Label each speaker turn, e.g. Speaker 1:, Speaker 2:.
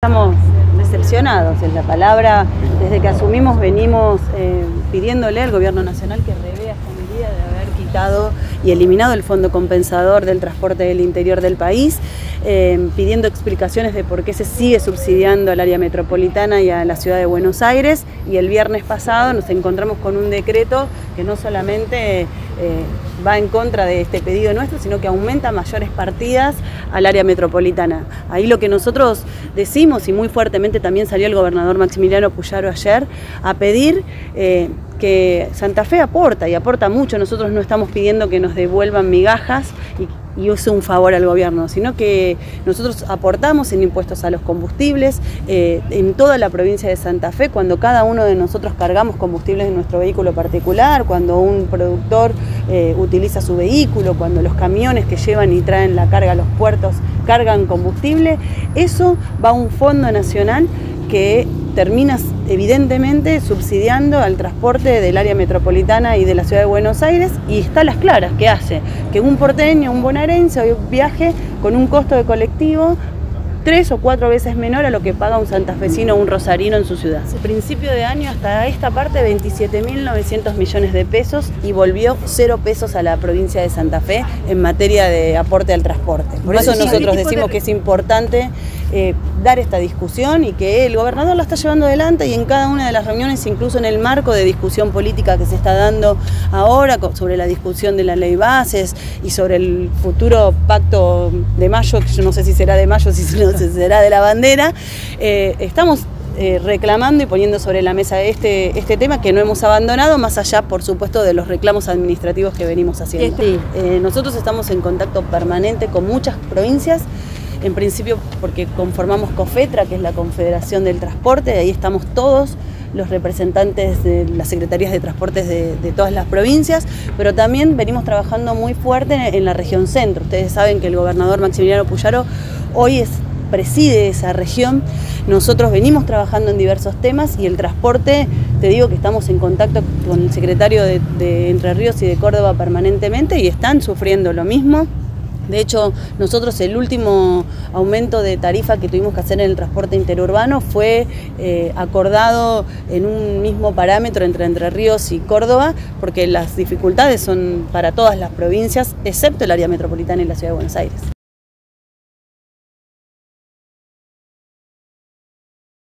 Speaker 1: Estamos decepcionados en la palabra. Desde que asumimos venimos eh, pidiéndole al Gobierno Nacional que revea esta medida de haber quitado y eliminado el fondo compensador del transporte del interior del país, eh, pidiendo explicaciones de por qué se sigue subsidiando al área metropolitana y a la ciudad de Buenos Aires. Y el viernes pasado nos encontramos con un decreto que no solamente... Eh, va en contra de este pedido nuestro, sino que aumenta mayores partidas al área metropolitana. Ahí lo que nosotros decimos, y muy fuertemente también salió el gobernador Maximiliano Puyaro ayer, a pedir eh, que Santa Fe aporta y aporta mucho. Nosotros no estamos pidiendo que nos devuelvan migajas y, use un favor al gobierno, sino que nosotros aportamos en impuestos a los combustibles eh, en toda la provincia de Santa Fe, cuando cada uno de nosotros cargamos combustibles en nuestro vehículo particular, cuando un productor eh, utiliza su vehículo, cuando los camiones que llevan y traen la carga a los puertos cargan combustible, eso va a un fondo nacional que termina evidentemente subsidiando al transporte del área metropolitana y de la ciudad de Buenos Aires y está a las claras que hace que un porteño, un bonaerense hoy viaje con un costo de colectivo tres o cuatro veces menor a lo que paga un santafesino o un rosarino en su ciudad. Desde principio de año hasta esta parte 27.900 millones de pesos y volvió cero pesos a la provincia de Santa Fe en materia de aporte al transporte. Por eso nosotros decimos que es importante eh, dar esta discusión y que el gobernador la está llevando adelante y en cada una de las reuniones, incluso en el marco de discusión política que se está dando ahora sobre la discusión de la ley bases y sobre el futuro pacto de mayo, que yo no sé si será de mayo, si será de la bandera, eh, estamos eh, reclamando y poniendo sobre la mesa este, este tema que no hemos abandonado, más allá, por supuesto, de los reclamos administrativos que venimos haciendo. nosotros estamos en contacto permanente con muchas provincias en principio porque conformamos COFETRA, que es la Confederación del Transporte, ahí estamos todos los representantes de las secretarías de transportes de, todas las provincias, pero también venimos trabajando muy fuerte en la región centro. Ustedes saben que el gobernador Maximiliano Puyaro hoy es, preside esa región. Nosotros venimos trabajando en diversos temas y el transporte, te digo que estamos en contacto con el secretario de Entre Ríos y de Córdoba permanentemente y están sufriendo lo mismo. De hecho, nosotros el último aumento de tarifa que tuvimos que hacer en el transporte interurbano fue eh, acordado en un mismo parámetro entre Entre Ríos y Córdoba, porque las dificultades son para todas las provincias, excepto el área metropolitana y la Ciudad de Buenos Aires.